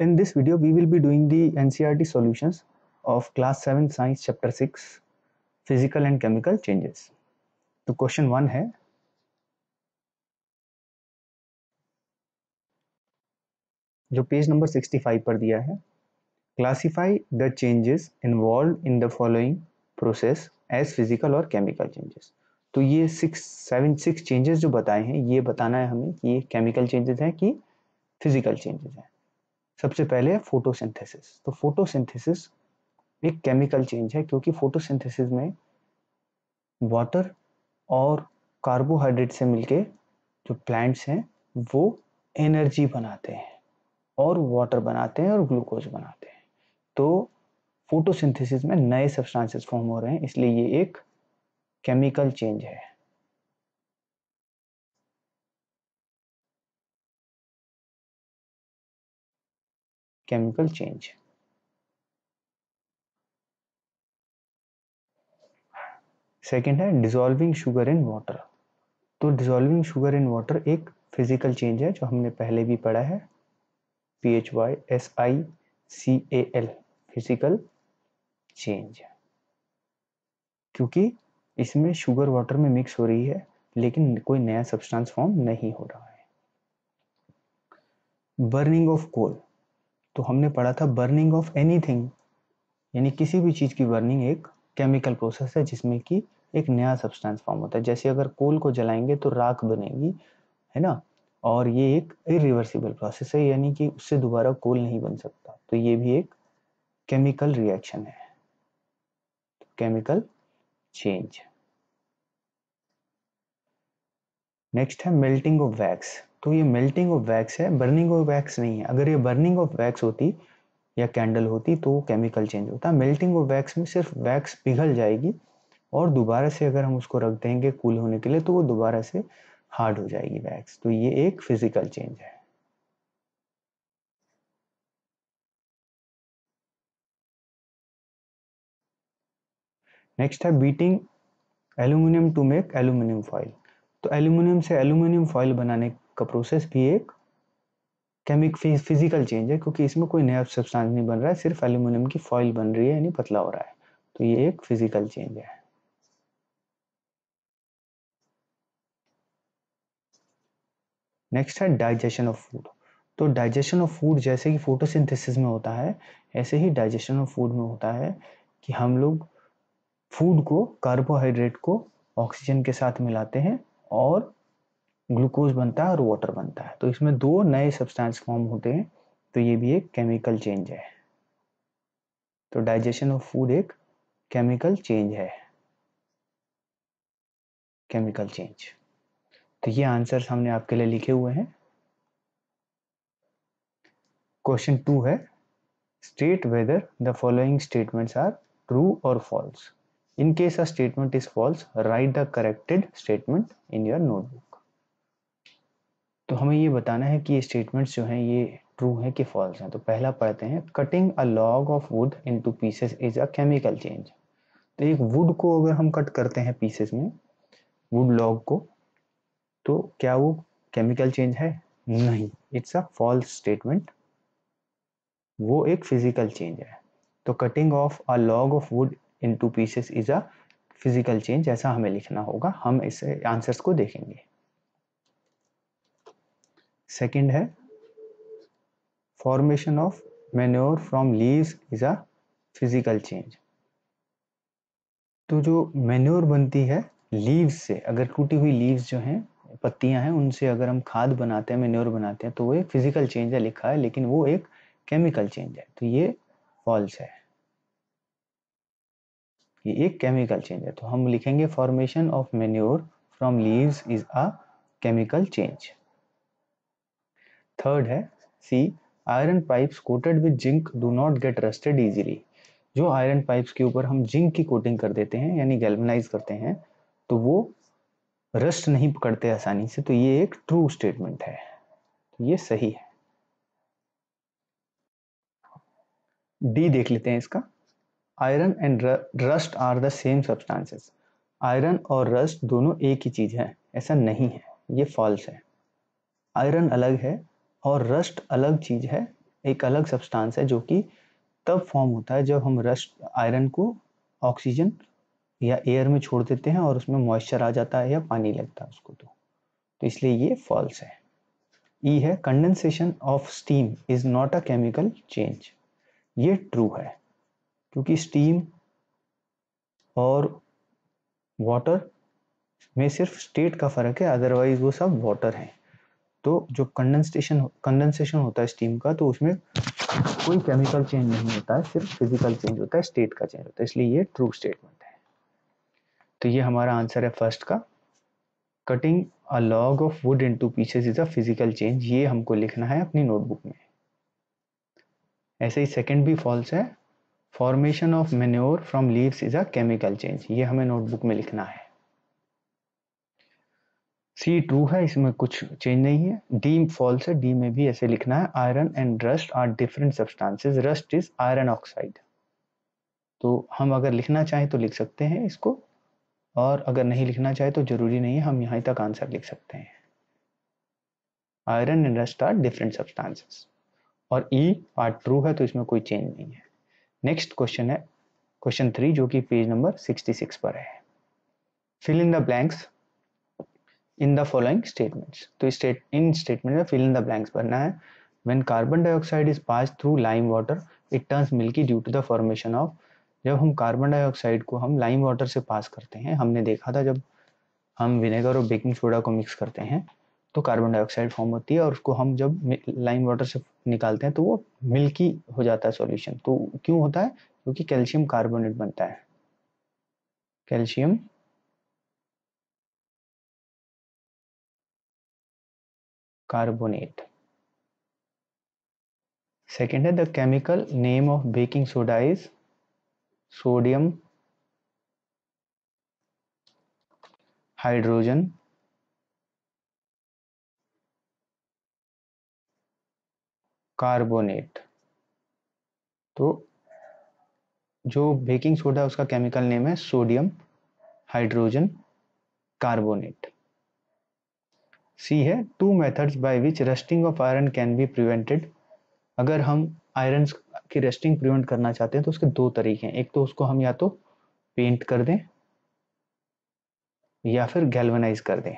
In this video, we will be doing the NCRT solutions of class 7 science chapter 6 physical and chemical changes. तो question one है। जो page number 65 पर दिया है। Classify the changes involve in the following process as physical और chemical changes तो ये six seven six changes जो बताए हैं ये बताना है हमें कि ये केमिकल चेंजेस हैं कि फ़िज़िकल चेंजेस हैं। सबसे पहले है फोटोसिंथेसिस तो फोटोसिंथेसिस एक केमिकल चेंज है क्योंकि फोटोसिंथेसिस में वाटर और कार्बोहाइड्रेट से मिलके जो प्लांट्स हैं, वो एनर्जी बनाते हैं और वाटर बनाते हैं और ग्लूकोज बनाते हैं। तो फोटोसिंथेसिस में नए सब्सटेंसेस फॉर्म हो रहे हैं, इसलिए ये एक केमिकल चेंज है। केमिकल चेंज सेकेंड है डिजोल्विंग शुगर इन वाटर तो डिजोल्विंग शुगर इन वाटर एक फ़िज़िकल चेंज है, जो हमने पहले भी पढ़ा है। P H Y S I C A L physical change क्योंकि इसमें शुगर वाटर में मिक्स हो रही है, लेकिन कोई नया सब्सटेंस फॉर्म नहीं हो रहा है। बर्निंग ऑफ़ कोल तो हमने पढ़ा था बर्निंग ऑफ़ एनीथिंग यानी किसी भी चीज़ की बर्निंग एक केमिकल प्रोसेस है जिसमें कि एक नया सब्सटेंस फॉर्म होता है। जैसे अगर कोल को जलाएँगे तो राख बनेगी, है ना? और ये एक इरिवर्सिबल प्रोसेस है, यानी कि उससे दोबारा कोल नहीं बन सकता। तो ये भी एक केमिकल रिएक्शन है। केमिकल चेंज नेक्स्ट है मेल्टिंग ऑफ़ वैक्स तो ये मेल्टिंग ऑफ़ वैक्स है बर्निंग ऑफ़ वैक्स नहीं है। अगर ये बर्निंग ऑफ़ वैक्स होती या कैंडल होती तो केमिकल चेंज होता। मेल्टिंग ऑफ़ वैक्स में सिर्फ़ वैक्स पिघल जाएगी और दोबारा से अगर हम उसको रख देंगे कूल होने के लिए तो वो दोबारा से हार्ड हो जाएगी वैक्स तो ये एक फ़िज़िकल चेंज है। नेक्स्ट है beating aluminium to make aluminium foil तो एल्यूमिनियम से एल्यूमिनियम फॉइल बनाने का प्रोसेस भी एक केमिक फ़िज़िकल चेंज है, क्योंकि इसमें कोई नया सब्सटेंस नहीं बन रहा है, सिर्फ़ एल्यूमिनियम की फॉइल बन रही है, यानी पतला हो रहा है। तो ये एक फ़िज़िकल चेंज है। नेक्स्ट है डाइजेशन ऑफ़ फ़ूड तो डाइजेशन ऑफ़ फ़ूड जैसे कि फोटोसिंथेसिस में होता है, ऐसे ही डाइजेशन ऑफ़ फ़ूड में होता है कि हम लोग फ़ूड को कार्बोहाइड्रेट को ऑक्सीजन के साथ मिलाते हैं और ग्लूकोज बनता है और वाटर बनता है। तो इसमें दो नए सब्सटेंस फॉर्म होते हैं तो ये भी एक केमिकल चेंज है। तो डाइजेशन ऑफ़ फ़ूड एक केमिकल चेंज है। केमिकल चेंज तो ये आंसर हमने आपके लिए लिखे हुए हैं। क्वेश्चन टू है state whether the following statements are true और false case a statement is false write the corrected statement in your notebook तो हमें ये बताना है कि ये स्टेटमेंट्स जो हैं, ये ट्रू है कि फॉल्स हैं? तो पहला पढ़ते हैं cutting a log of wood into pieces is a chemical change तो एक वुड को अगर हम कट करते हैं पीसेस में वुड लॉग को तो क्या वो केमिकल चेंज है? नहीं. इट्स अ फॉल्स स्टेटमेंट वो एक फ़िज़िकल चेंज है. तो cutting of a log of wood into pieces is a physical change ऐसा हमें लिखना होगा. हम इस आंसर्स को देखेंगे. सेकंड है। Formation of manure from leaves is a physical change. तो जो मेन्योर बनती है लीव्स से, अगर टूटी हुई लीव्स जो हैं, पत्तियाँ हैं, उनसे अगर हम खाद बनाते हैं, मेन्योर बनाते हैं तो वो एक फ़िज़िकल चेंज है लिखा है, लेकिन वो एक केमिकल चेंज है। तो ये फॉल्स है। ये एक केमिकल चेंज है। तो हम लिखेंगे formation of manure from leaves is a chemical change. Third है C iron pipes coated with zinc do not get rusted easily जो आयरन पाइप्स के ऊपर हम जिंक की कोटिंग कर देते हैं, यानी गैल्वनाइज करते हैं तो वो रस्ट नहीं पकड़ते आसानी से तो ये एक ट्रू स्टेटमेंट है। तो ये सही है। डी देख लेते हैं इसका। Iron and rust are the same substances iron और रस्ट दोनों एक ही चीज़ है, ऐसा नहीं है, ये फॉल्स है। आयरन अलग है और रस्ट अलग चीज़ है, एक अलग सब्सटेंस है जो कि तब फॉर्म होता है जब हम रस्ट आयरन को ऑक्सीजन या एयर में छोड़ देते हैं और उसमें मॉइस्चर आ जाता है या पानी लगता है उसको तो। तो इसलिए ये फॉल्स है। ई e है condensation of steam is not a chemical change ये ट्रू है, क्योंकि स्टीम और वाटर में सिर्फ़ स्टेट का फ़र्क है अदरवाइज़ वो सब वाटर हैं। तो जो कंडेंसेशन कंडेंसेशन होता है स्टीम का तो उसमें कोई केमिकल चेंज नहीं होता है, सिर्फ़ फ़िज़िकल चेंज होता है स्टेट का चेंज होता है, इसलिए ये ट्रू स्टेटमेंट है। तो ये हमारा आंसर है फ़र्स्ट का। Cutting a log of wood into pieces is a physical change ये हमको लिखना है अपनी नोटबुक में। ऐसे ही सेकंड भी फॉल्स है। Formation of manure from leaves is a chemical change ये हमें नोटबुक में लिखना है। सी ट्रू है, इसमें कुछ चेंज नहीं है। डी फॉल्स है, डी में भी ऐसे लिखना है। Iron and rust are different substances. Rust is iron oxide. तो हम अगर लिखना चाहें तो लिख सकते हैं इसको, और अगर नहीं लिखना चाहे तो ज़रूरी नहीं है, हम यहाँ तक आंसर लिख सकते हैं। Iron and rust are different substances. और ई पार्ट ट्रू है तो इसमें कोई चेंज नहीं है। नेक्स्ट क्वेश्चन है, क्वेश्चन थ्री, जो कि पेज नंबर सिक्सटी सिक्स पर है। Fill in the blanks. In the following statements तो स्टेट इन स्टेटमेंट में फिल इन द ब्लैंक्स भरना है। When carbon dioxide is passed through lime water, it turns milky due to the formation of, जब हम carbon dioxide को हम lime water से पास करते हैं, हमने देखा था जब हम विनेगर और बेकिंग सोडा को मिक्स करते हैं तो कार्बन डाइऑक्साइड फॉर्म होती है और उसको हम जब लाइम वाटर से निकालते हैं तो वो मिल्की हो जाता है सॉल्यूशन तो क्यों होता है? क्योंकि कैल्शियम कार्बोनेट बनता है। Calcium carbonate. Second है the chemical name of baking soda is sodium hydrogen carbonate तो जो बेकिंग सोडा उसका केमिकल नेम है सोडियम हाइड्रोजन कार्बोनेट सी है two methods by which rusting of iron can be prevented अगर हम iron की rusting prevent करना चाहते हैं तो उसके दो तरीके हैं। एक तो उसको हम या तो पेंट कर दें, या फिर गैल्वेनाइज कर दें।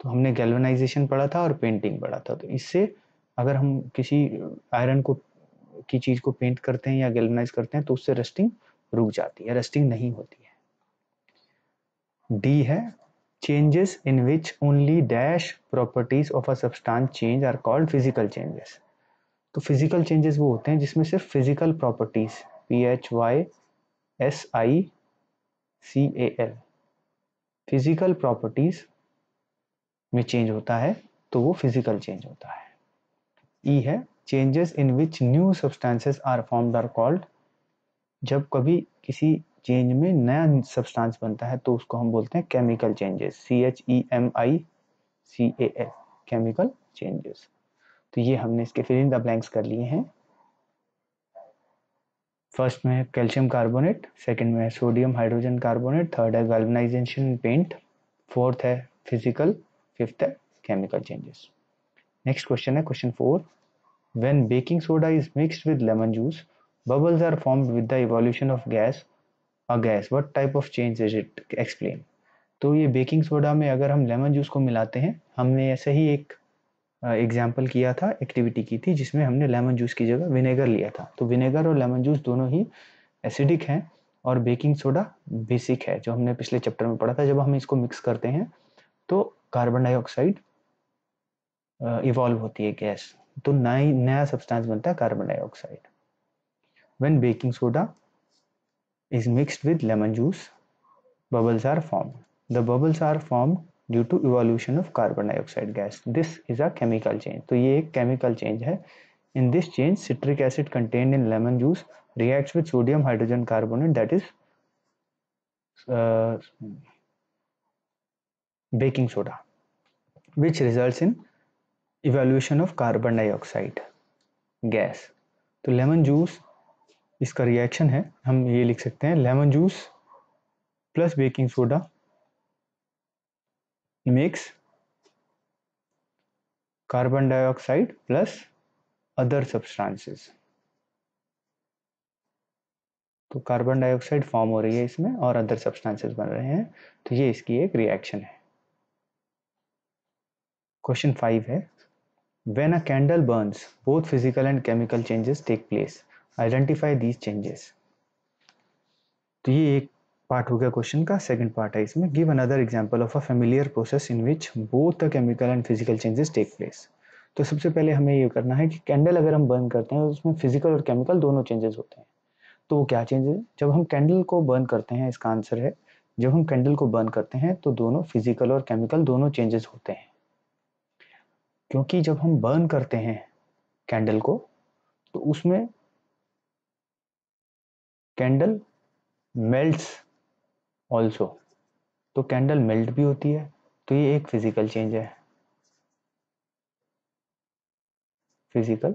तो हमने गैल्वेनाइजेशन पढ़ा था और पेंटिंग पढ़ा था। तो इससे अगर हम किसी आयरन को, की चीज़ को पेंट करते हैं या गैल्वेनाइज करते हैं तो उससे रस्टिंग रुक जाती है रस्टिंग नहीं होती डी है। Changes in which only dash properties of a substance change are called physical changes तो फ़िज़िकल चेंजेस वो होते हैं जिसमें सिर्फ़ physical properties P H Y S I C A L physical properties में चेंज होता है तो वो फ़िज़िकल चेंज होता है। ई e है। Changes in which new substances are formed are called जब कभी किसी चेंज में नया सब्सटेंस बनता है तो उसको हम बोलते हैं chemical changes C H E M I C A L chemical changes तो ये हमने इसके फिल इन द ब्लैंक्स कर लिए हैं। फ़र्स्ट में कैल्शियम कार्बोनेट सेकंड में सोडियम हाइड्रोजन कार्बोनेट थर्ड है गैल्वनाइजेशन पेंट फोर्थ है फ़िज़िकल फिफ्थ है केमिकल चेंजेस नेक्स्ट क्वेश्चन है question four when baking soda is mixed with lemon juice, bubbles are formed with the evolution of gas uh gas what type of change is it explain तो ये baking soda में अगर हम lemon juice को मिलाते हैं, हमने ऐसे ही एक एग्ज़ाम्पल किया था एक्टिविटी की थी, जिसमें हमने लेमन जूस की जगह विनेगर लिया था। तो विनेगर और लेमन जूस दोनों ही एसिडिक हैं और बेकिंग सोडा बेसिक है, जो हमने पिछले चैप्टर में पढ़ा था, जब हम इसको मिक्स करते हैं तो कार्बन डाइऑक्साइड इवॉल्व होती है गैस तो नई, नया सब्सटेंस बनता है carbon dioxide when baking soda is mixed with lemon juice, bubbles are formed. The bubbles are formed due to evolution of carbon dioxide gas. This is a chemical change. तो ये एक chemical change है. In this change, citric acid contained in lemon juice reacts with sodium hydrogen carbonate that is uh, baking soda, which results in evaluation of carbon dioxide gas. तो lemon juice इसका reaction है हम ये लिख सकते हैं lemon juice plus baking soda mix carbon dioxide plus other substances तो carbon dioxide form हो रही है इसमें और अदर सब्सटेंसेस बन रहे हैं तो ये इसकी एक रिएक्शन है क्वेश्चन फाइव है When a candle burns, both physical and chemical changes take place. Identify these changes. तो ये एक पार्ट हो गया क्वेश्चन का। सेकंड पार्ट है इसमें। Give another example of a familiar process in which both the chemical and physical changes take place तो सबसे पहले हमें ये करना है कि कैंडल अगर हम बर्न करते हैं उसमें फ़िज़िकल और केमिकल दोनों चेंजेस होते हैं। तो वो क्या चेंजेस जब हम कैंडल को बर्न करते हैं, इसका आंसर है, जब हम कैंडल को बर्न करते हैं तो दोनों फ़िज़िकल और केमिकल दोनों चेंजेस होते हैं। क्योंकि जब हम बर्न करते हैं कैंडल को तो उसमें कैंडल मेल्ट्स ऑल्सो तो कैंडल मेल्ट भी होती है तो ये एक फ़िज़िकल चेंज है। फ़िज़िकल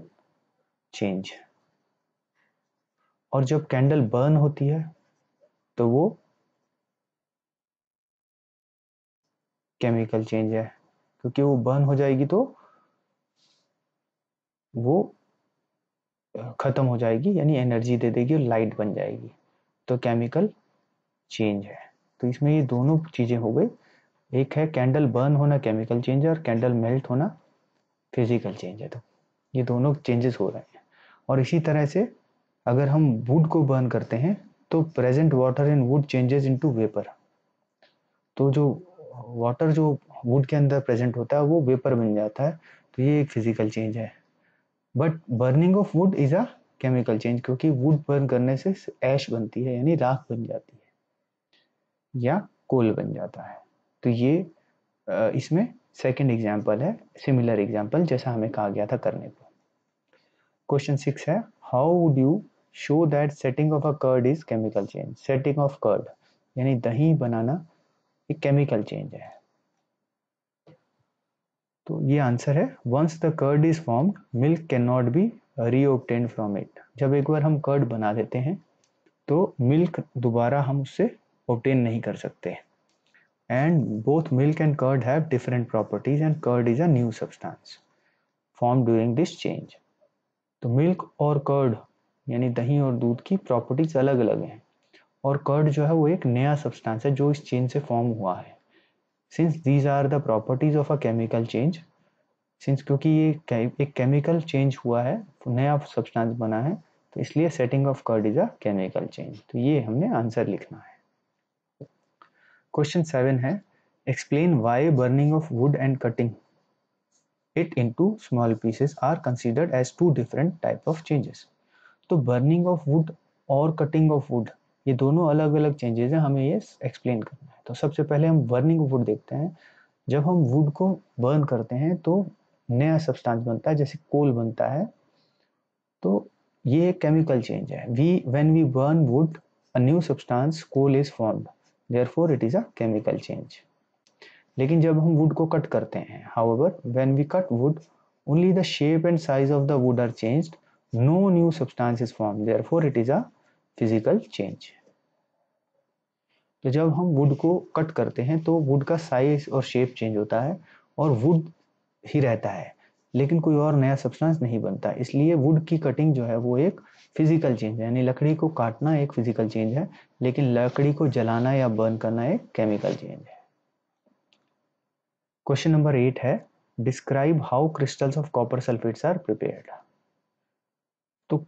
चेंज और जब कैंडल बर्न होती है तो वो केमिकल चेंज है। क्योंकि वो बर्न हो जाएगी तो वो ख़त्म हो जाएगी, यानी एनर्जी दे देगी और लाइट बन जाएगी। तो केमिकल चेंज है। तो इसमें ये दोनों चीज़ें हो गई। एक है कैंडल बर्न होना केमिकल चेंज है और कैंडल मेल्ट होना फ़िज़िकल चेंज है। तो ये दोनों चेंजेस हो रहे हैं। और इसी तरह से अगर हम वुड को बर्न करते हैं तो present water in wood changes into vapour तो जो वाटर जो वुड के अंदर प्रेजेंट होता है, वो वेपर बन जाता है। तो ये एक फ़िज़िकल चेंज है। But burning of wood is a chemical change क्योंकि वुड बर्न करने से ऐश बनती है, यानी राख बन जाती है, या कोल बन जाता है। तो ये इसमें सेकंड एग्ज़ाम्पल है सिमिलर एग्ज़ाम्पल जैसा हमें कहा गया था करने को। क्वेश्चन सिक्स है how would you show that setting of a curd is chemical change setting of curd यानी दही बनाना एक केमिकल चेंज है। तो ये आंसर है once the curd is form milk can not be reobtain from it जब एक बार हम कर्ड बना देते हैं तो मिल्क दोबारा हम उससे ऑप्टेन नहीं कर सकते and both milk and curd have different properties and curd is a new substance form during this change तो मिल्क और कर्ड यानी दही और दूध की प्रॉपर्टीज़ अलग अलग हैं। और कर्ड जो है वो एक नया सब्सटेंस है जो इस चेंज से फॉर्म हुआ है। Since these are the properties of a chemical change since क्योंकि ये एक केमिकल चेंज हुआ है, नया सब्सटेंस बना है तो इसलिए setting of curd is a chemical change तो ये हमने आंसर लिखना है। क्वेश्चन सेवन है explain why burning of wood and cutting it into small pieces are considered as two different type of changes तो बर्निंग ऑफ़ वुड और cutting of wood ये दोनों अलग अलग चेंजेस हैं, हमें ये एक्सप्लेन करना तो सबसे पहले हम बर्निंग वुड देखते हैं। जब हम वुड को बर्न करते हैं तो नया सब्सटेंस बनता है, जैसे कोल बनता है। तो ये एक केमिकल चेंज है। We when we burn wood a new substance coal is formed therefore it is a chemical change लेकिन जब हम वुड को कट करते हैं however when we cut wood only the shape and size of the wood are changed no new substance is formed therefore it is a physical change तो जब हम wood को कट करते हैं तो वुड का साइज़ और शेप चेंज होता है और वुड ही रहता है। लेकिन कोई और नया सब्सटेंस नहीं बनता। इसलिए वुड की कटिंग जो है, वो एक फ़िज़िकल चेंज है। यानी लकड़ी को काटना एक फ़िज़िकल चेंज है, लेकिन लकड़ी को जलाना या बर्न करना एक केमिकल चेंज है। क्वेश्चन नंबर एट है describe how crystals of copper sulphates are prepared तो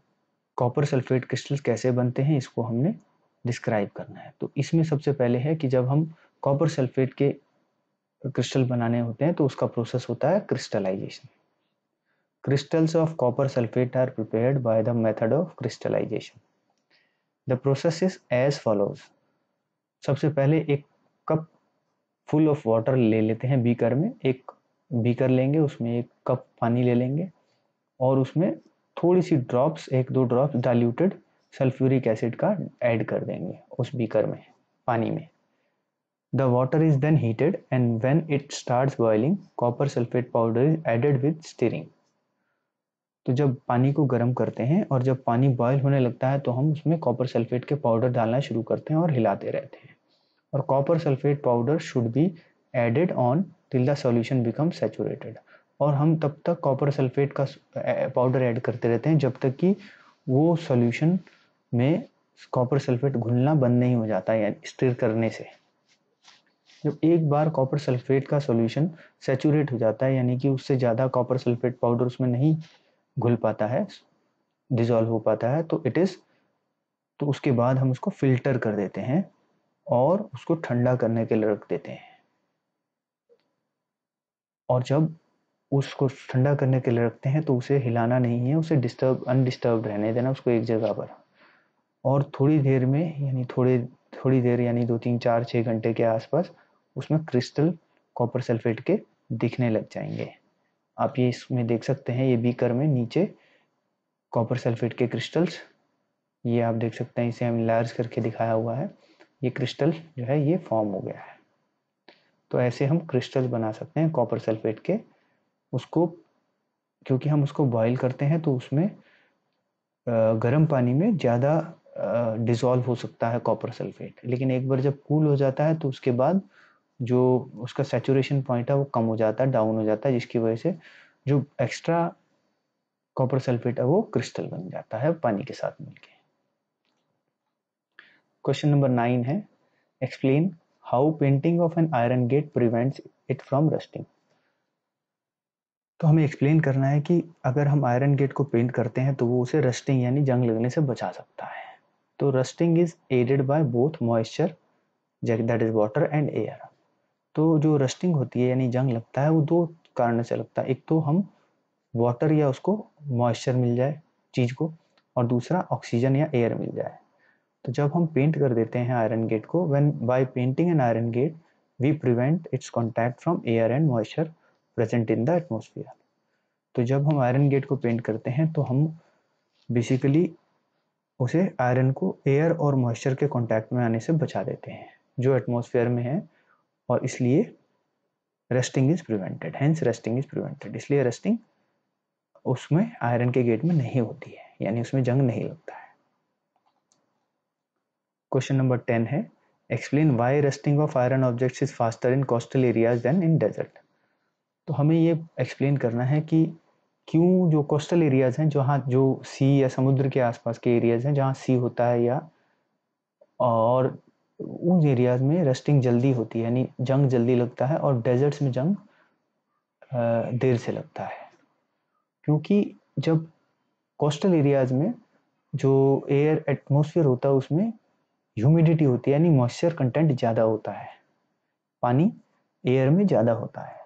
कॉपर सल्फेट क्रिस्टल्स कैसे बनते हैं, इसको हमने डिस्क्राइब करना है। तो इसमें सबसे पहले है कि जब हम कॉपर सल्फेट के क्रिस्टल बनाने होते हैं तो उसका प्रोसेस होता है crystallization crystals of copper sulphate are prepared by the method of crystallization the process is as follows सबसे पहले एक कप फुल ऑफ़ वाटर ले लेते हैं बीकर में। एक बीकर लेंगे, उसमें एक कप पानी ले लेंगे और उसमें थोड़ी सी ड्रॉप्स एक दो ड्रॉप्स डाइल्यूटेड सल्फ्यूरिक एसिड का ऐड कर देंगे उस बीकर में, पानी में। The water is then heated and when it start boiling copper sulphate powder is added with stirring तो जब पानी को गर्म करते हैं और जब पानी बॉयल होने लगता है तो हम उसमें कॉपर सल्फेट के पाउडर डालना शुरू करते हैं और हिलाते रहते हैं। और copper sulphate powder should be added on till the solution become saturated और हम तब तक कॉपर सल्फेट का पाउडर ऐड करते रहते हैं जब तक कि वो सॉल्यूशन में कॉपर सल्फेट घुलना बंद नहीं हो जाता है स्टिर करने से। जब एक बार कॉपर सल्फेट का सॉल्यूशन सेचूरेट हो जाता है, यानी कि उससे ज़्यादा कॉपर सल्फेट पाउडर उसमें नहीं घुल पाता है डिजॉल्व हो पाता है तो इट इज़ तो उसके बाद हम उसको फ़िल्टर कर देते हैं और उसको ठंडा करने के लिए रख देते हैं। और जब उसको ठंडा करने के लिए रखते हैं तो उसे हिलाना नहीं है, उसे डिस्टर्ब अनडिस्टर्ब रहने देना, उसको एक जगह पर। और थोड़ी देर में, यानी थोड़े, थोड़ी देर, यानी दो तीन, चार छः घंटे के आसपास, उसमें क्रिस्टल कॉपर सल्फेट के दिखने लग जाएँगे। आप ये इसमें देख सकते हैं, ये बीकर में नीचे कॉपर सल्फेट के क्रिस्टल्स ये आप देख सकते हैं, इसे हम लार्ज करके दिखाया हुआ है। ये क्रिस्टल जो है, ये फॉर्म हो गया है। तो ऐसे हम क्रिस्टल बना सकते हैं कॉपर सल्फेट के। उसको, क्योंकि हम उसको बॉईल करते हैं तो उसमें गर्म पानी में ज़्यादा डिज़ोल्व हो सकता है कॉपर सल्फेट लेकिन एक बार जब कूल हो जाता है तो उसके बाद जो उसका सेचुरेशन पॉइंट है, वो कम हो जाता है डाउन हो जाता है, जिसकी वजह से जो एक्स्ट्रा कॉपर सल्फेट है, वो क्रिस्टल बन जाता है पानी के साथ मिलके। क्वेश्चन नंबर नाइन है। Explain how painting of an iron gate prevents it from rusting तो हमें एक्सप्लेन करना है कि अगर हम आयरन गेट को पेंट करते हैं तो वो उसे रस्टिंग यानी जंग लगने से बचा सकता है। तो rusting is added by both moisture that is water and air तो जो रस्टिंग होती है, यानी जंग लगता है, वो दो कारण से लगता है। एक तो हम वाटर या उसको मॉइस्चर मिल जाए, चीज़ को, और दूसरा ऑक्सीजन या एयर मिल जाए। तो जब हम पेंट कर देते हैं आयरन गेट को when by painting an iron gate we prevent its contact from air and moisture present in the atmosphere तो जब हम आयरन गेट को पेंट करते हैं तो हम बेसिकली उसे आयरन को एयर और मॉइस्चर के कांटेक्ट में आने से बचा देते हैं, जो एटमॉस्फेयर में है और इसलिए rusting is prevented hence rusting is prevented इसलिए रेस्टिंग उसमें आयरन के गेट में नहीं होती है, यानी उसमें जंग नहीं लगता है। क्वेश्चन नंबर टेन है explain why rusting of iron objects is faster in coastal areas than in desert तो हमें ये एक्सप्लेन करना है कि क्यों जो कोस्टल एरियाज़ हैं, जहाँ जो सी या समुद्र के आसपास के एरियाज़ हैं, जहाँ सी होता है या और उन एरियाज़ में रस्टिंग जल्दी होती है, यानी जंग जल्दी लगता है और डेजर्ट्स में जंग देर से लगता है। क्योंकि जब कोस्टल एरियाज़ में जो एयर एटमोसफियर होता है, उसमें ह्यूमिडिटी होती है, यानी मॉइस्चर कंटेंट ज़्यादा होता है, पानी एयर में ज़्यादा होता है।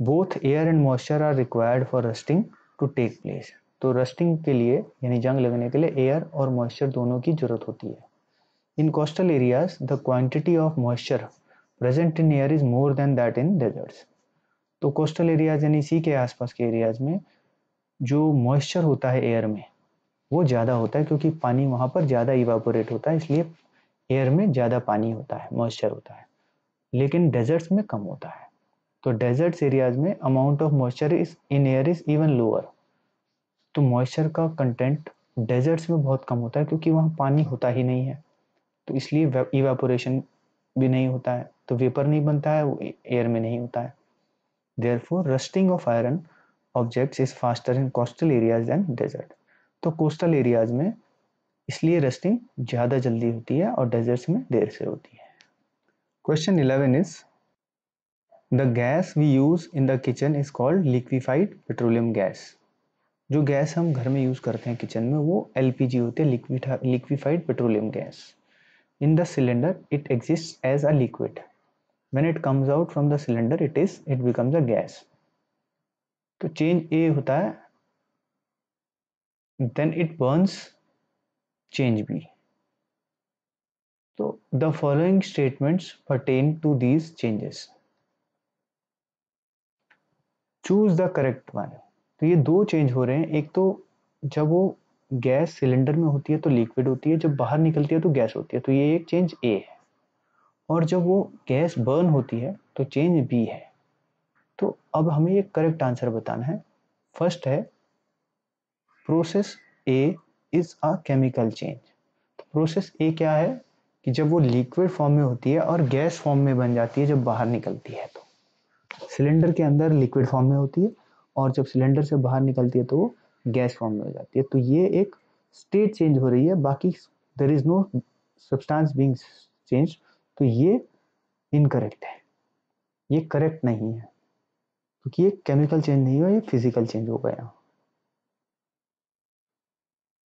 Both air and moisture are required for rusting to take place तो रस्टिंग के लिए, यानी जंग लगने के लिए एयर और मॉइस्चर दोनों की ज़रूरत होती है। In coastal areas the quantity of moisture present in air is more than that in deserts तो कोस्टल एरियाज़ यानी सी के आसपास के एरियाज़ में, जो मॉइस्चर होता है एयर में, वो ज़्यादा होता है क्योंकि पानी वहाँ पर ज़्यादा इवापोरेट होता है, इसलिए एयर में ज़्यादा पानी होता है मॉइस्चर होता है। लेकिन डेजर्ट्स में कम होता है। तो डेजर्ट्स एरियाज़ में amount of moisture is in air is even lower तो मॉइस्चर का कंटेंट डेजर्ट्स में बहुत कम होता है क्योंकि वहाँ पानी होता ही नहीं है। तो इसलिए इवापोरेशन भी नहीं होता है। तो वेपर नहीं बनता है एयर में नहीं होता है। Therefore rusting of iron objects is faster in coastal areas than desert तो कोस्टल एरियाज़ में इसलिए रस्टिंग ज़्यादा जल्दी होती है और डेजर्ट्स में देर से होती है। Question eleven is the gas we use in the kitchen is called liquefied petroleum gas जो गैस हम घर में यूज़ करते हैं किचन में, वो एल पी जी होती है liquefied petroleum gas in the cylinder it exist as a liquid when it comes out from the cylinder it is it becomes a gas तो चेंज ए होता है then it burns change B तो the following statements pertain to these changes choose the correct one तो ये दो change हो रहे हैं। एक तो जब वो गैस सिलेंडर में होती है तो लिक्विड होती है। जब बाहर निकलती है तो गैस होती है। तो ये एक चेंज ए है। और जब वो गैस बर्न होती है तो चेंज बी है। तो अब हमें ये करेक्ट आंसर बताना है। फ़र्स्ट है process A is a chemical change तो प्रोसेस ए क्या है? कि जब वो लिक्विड फॉर्म में होती है और गैस फॉर्म में बन जाती है जब बाहर निकलती है तो। सिलेंडर के अंदर लिक्विड फॉर्म में होती है और जब सिलेंडर से बाहर निकलती है तो वो गैस फॉर्म में हो जाती है। तो ये एक स्टेट चेंज हो रही है, बाकी there is no substance being change तो ये इनकरेक्ट है। ये करेक्ट नहीं है, क्योंकि ये केमिकल चेंज नहीं हुआ, ये फ़िज़िकल चेंज हो गया।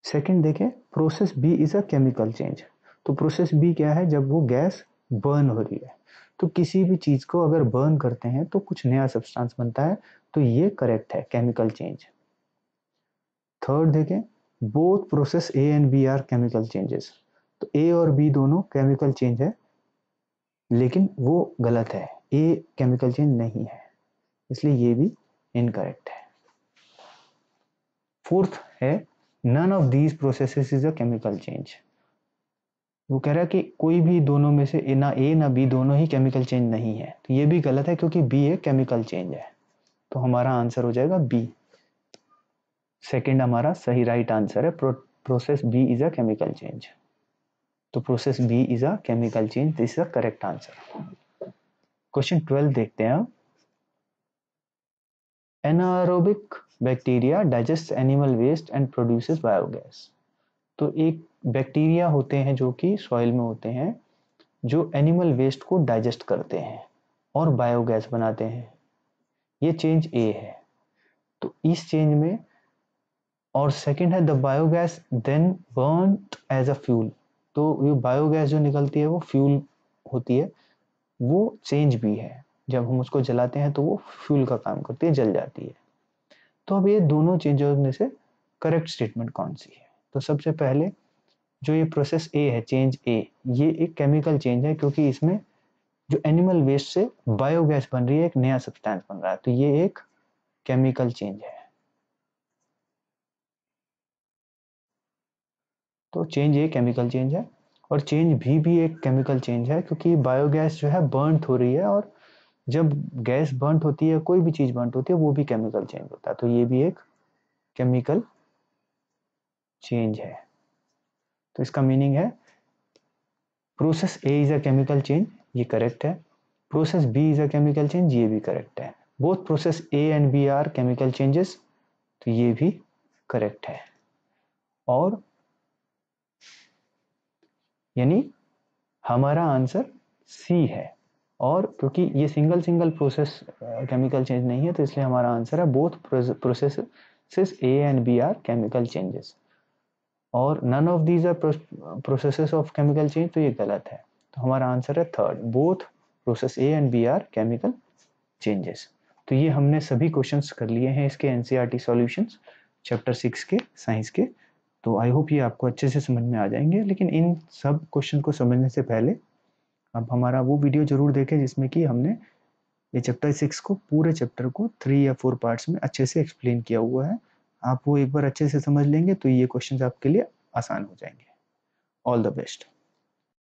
सेकंड देखें process B is a chemical change तो प्रोसेस बी क्या है? जब वो गैस बर्न हो रही है। तो किसी भी चीज़ को अगर बर्न करते हैं तो कुछ नया सब्सटेंस बनता है तो ये करेक्ट है केमिकल चेंज थर्ड देखें both process A and B are chemical changes तो ए और बी दोनों केमिकल चेंज है, लेकिन वो गलत है। ए केमिकल चेंज नहीं है, इसलिए ये भी इनकरेक्ट है। फोर्थ है none of these processes is a chemical change वो कह रहा है कि कोई भी दोनों में से ना ए, ना बी, दोनों ही केमिकल चेंज नहीं है। तो ये भी गलत है क्योंकि बी एक केमिकल चेंज है। तो हमारा आंसर हो जाएगा बी। सेकंड हमारा सही राइट आंसर है। Process B is a chemical change तो process B is a chemical change this is a correct answer question twelve देखते हैं anaerobic bacteria digest animal waste and produces biogas तो एक bacteria होते हैं जो कि सॉइल में होते हैं, जो एनिमल वेस्ट को डाइजेस्ट करते हैं और बायोगैस बनाते हैं। ये चेंज ए है। तो इस चेंज में और सेकंड है the biogas then burn as a fuel तो ये बायोगैस जो निकलती है वो फ्यूल होती है, वो चेंज भी है। जब हम उसको जलाते हैं तो वो फ्यूल का काम करती है, जल जाती है। तो अब ये दोनों चेंजेस में से करेक्ट स्टेटमेंट कौन सी है? तो सबसे पहले जो ये प्रोसेस ए है चेंज ए ये एक केमिकल चेंज है क्योंकि इसमें जो एनिमल वेस्ट से बायोगैस बन रही है, एक नया सब्सटेंस बन रहा है। तो ये एक केमिकल चेंज है। तो चेंज ए केमिकल चेंज है और चेंज भी भी एक केमिकल चेंज है क्योंकि बायोगैस जो है बर्न हो रही है और जब गैस बर्न होती है, कोई भी चीज़ बर्न होती है, वो भी केमिकल चेंज होता है। तो ये भी एक केमिकल चेंज है। तो इसका मीनिंग है process A is a chemical change ये करेक्ट है। Process B is a chemical change ये भी करेक्ट है। Both process A and B are chemical changes तो ये भी करेक्ट है। और यानी हमारा आंसर सी है। और क्योंकि ये single single process chemical change नहीं है तो इसलिए हमारा आंसर है both process A and B are chemical changes और none of these are processes of chemical change तो ये गलत है। तो हमारा आंसर है third both process A and B are chemical changes तो ये हमने सभी क्वेश्चंस कर लिए हैं इसके एनसीईआरटी सॉल्यूशंस चैप्टर सिक्स के साइंस के। तो आई होप ये आपको अच्छे से समझ में आ जाएँगे। लेकिन इन सब क्वेश्चन को समझने से पहले अब हमारा वो वीडियो ज़रूर देखें जिसमें कि हमने ये चैप्टर सिक्स को, पूरे चैप्टर को थ्री या फोर पार्ट्स में अच्छे से एक्सप्लेन किया हुआ है। आप वो एक बार अच्छे से समझ लेंगे तो ये क्वेश्चन आपके लिए आसान हो जाएँगे। All the best